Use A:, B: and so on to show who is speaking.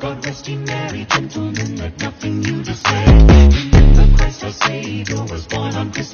A: God rest ye merry gentlemen, let nothing you dismay. Christ our Savior was born on Christmas.